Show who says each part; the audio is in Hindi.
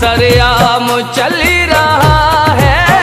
Speaker 1: सरेआम चली रहा